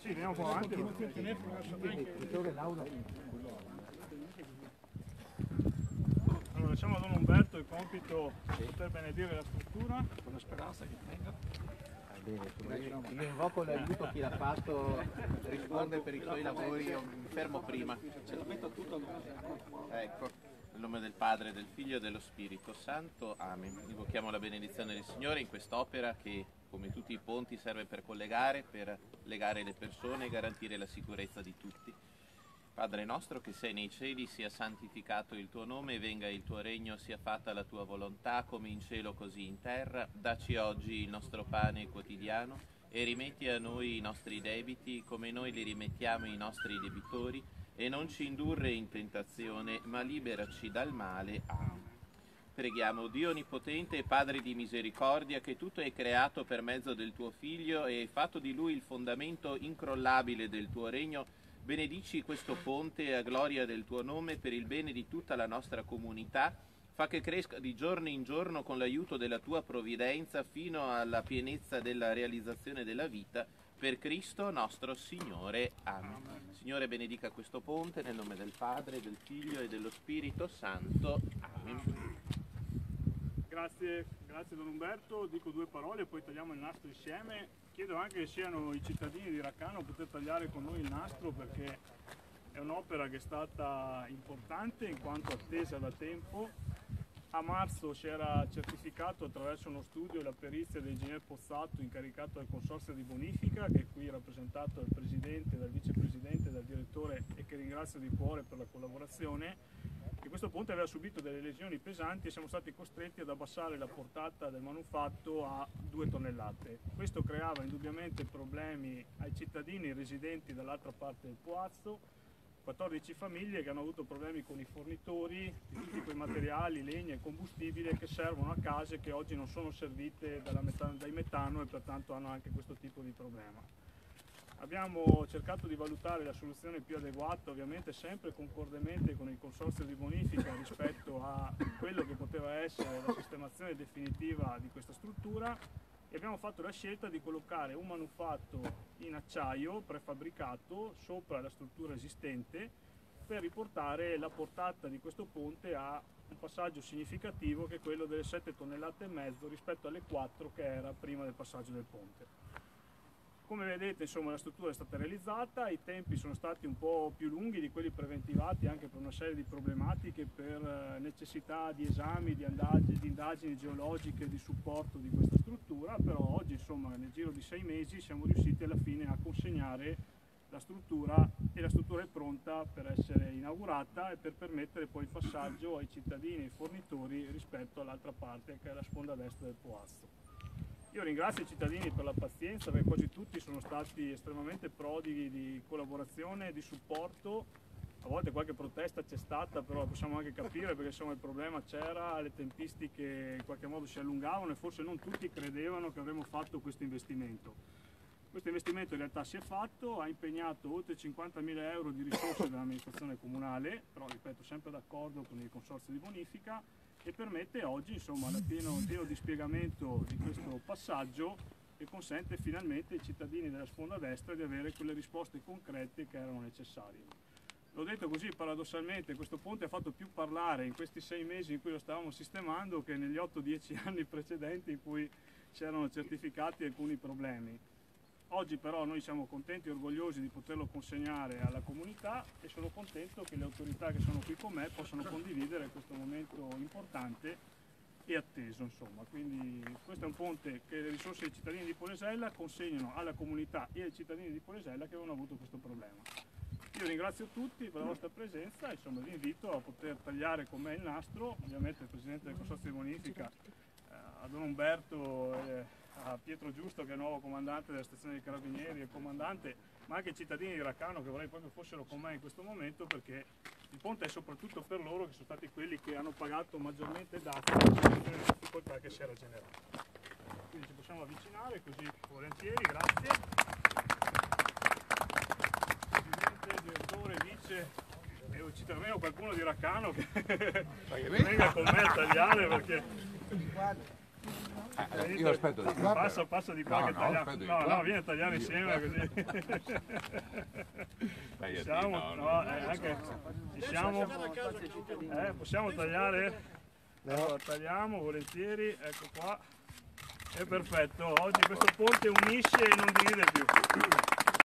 Sì, veniamo un po' avanti. Allora, lasciamo a Don Umberto il compito di poter benedire la struttura. Con la speranza che venga. Io invoco l'aiuto chi l'ha fatto, risponde per i suoi lavori, io mi fermo prima. Ce lo metto tutto Ecco, nel nome del Padre, del Figlio e dello Spirito Santo. Amen. Invochiamo la benedizione del Signore in quest'opera che, come tutti i ponti, serve per collegare, per legare le persone e garantire la sicurezza di tutti. Padre nostro che sei nei cieli, sia santificato il tuo nome, venga il tuo regno, sia fatta la tua volontà, come in cielo così in terra. Dacci oggi il nostro pane quotidiano e rimetti a noi i nostri debiti, come noi li rimettiamo ai nostri debitori, e non ci indurre in tentazione, ma liberaci dal male. Amen. Preghiamo Dio Onnipotente e Padre di misericordia, che tutto è creato per mezzo del tuo Figlio e hai fatto di lui il fondamento incrollabile del tuo regno. Benedici questo ponte a gloria del tuo nome per il bene di tutta la nostra comunità. Fa che cresca di giorno in giorno con l'aiuto della tua provvidenza fino alla pienezza della realizzazione della vita. Per Cristo nostro Signore. Amen. Signore benedica questo ponte nel nome del Padre, del Figlio e dello Spirito Santo. Amen. Grazie, grazie Don Umberto, dico due parole, poi tagliamo il nastro insieme. Chiedo anche che siano i cittadini di Raccano a poter tagliare con noi il nastro perché è un'opera che è stata importante in quanto attesa da tempo. A marzo si era certificato attraverso uno studio la perizia dell'ingegner Pozzato incaricato dal consorzio di bonifica che è qui rappresentato dal presidente, dal vicepresidente, dal direttore e che ringrazio di cuore per la collaborazione che questo ponte aveva subito delle lesioni pesanti e siamo stati costretti ad abbassare la portata del manufatto a 2 tonnellate. Questo creava indubbiamente problemi ai cittadini residenti dall'altra parte del Poazzo, 14 famiglie che hanno avuto problemi con i fornitori di tutti quei materiali, legna e combustibile che servono a case che oggi non sono servite dai metano e pertanto hanno anche questo tipo di problema. Abbiamo cercato di valutare la soluzione più adeguata, ovviamente sempre concordemente con il consorzio di bonifica rispetto a quello che poteva essere la sistemazione definitiva di questa struttura e abbiamo fatto la scelta di collocare un manufatto in acciaio prefabbricato sopra la struttura esistente per riportare la portata di questo ponte a un passaggio significativo che è quello delle 7 tonnellate e mezzo rispetto alle 4 che era prima del passaggio del ponte. Come vedete insomma, la struttura è stata realizzata, i tempi sono stati un po' più lunghi di quelli preventivati anche per una serie di problematiche, per eh, necessità di esami, di, andaggi, di indagini geologiche, di supporto di questa struttura, però oggi insomma, nel giro di sei mesi siamo riusciti alla fine a consegnare la struttura e la struttura è pronta per essere inaugurata e per permettere poi il passaggio ai cittadini e ai fornitori rispetto all'altra parte che è la sponda destra del Poazzo. Io ringrazio i cittadini per la pazienza perché quasi tutti sono stati estremamente prodighi di collaborazione e di supporto. A volte qualche protesta c'è stata, però possiamo anche capire perché insomma il problema c'era, le tempistiche in qualche modo si allungavano e forse non tutti credevano che avremmo fatto questo investimento. Questo investimento in realtà si è fatto, ha impegnato oltre 50.000 euro di risorse dell'amministrazione comunale, però ripeto sempre d'accordo con il consorzio di bonifica, e permette oggi insomma, il pieno, pieno dispiegamento di questo passaggio che consente finalmente ai cittadini della sponda destra di avere quelle risposte concrete che erano necessarie. L'ho detto così paradossalmente, questo ponte ha fatto più parlare in questi sei mesi in cui lo stavamo sistemando che negli 8-10 anni precedenti in cui si erano certificati alcuni problemi. Oggi però noi siamo contenti e orgogliosi di poterlo consegnare alla comunità e sono contento che le autorità che sono qui con me possano condividere questo momento importante e atteso. Insomma. Quindi questo è un ponte che le risorse dei cittadini di Polesella consegnano alla comunità e ai cittadini di Polesella che avevano avuto questo problema. Io ringrazio tutti per la vostra presenza e vi invito a poter tagliare con me il nastro, ovviamente il Presidente del Consorzio di Bonifica, eh, a Don Umberto. Eh, a Pietro Giusto che è il nuovo comandante della stazione dei Carabinieri e comandante, ma anche i cittadini di Raccano che vorrei proprio fossero con me in questo momento perché il ponte è soprattutto per loro che sono stati quelli che hanno pagato maggiormente dati per le difficoltà che si era generata. Quindi ci possiamo avvicinare così volentieri, grazie. Presidente, direttore, vice, e ci almeno qualcuno di Raccano che venga con me a tagliare perché... eh, io aspetto di qua. Passa, passa di qua No, che no, tagliamo. No, qua. no, vieni a tagliare Io- insieme così. Dai, Ci siamo? no, No, no, eh, anche ci siamo? Eh, possiamo tagliare? Allora, tagliamo volentieri, ecco qua. È perfetto, oggi questo ponte unisce e non divide più.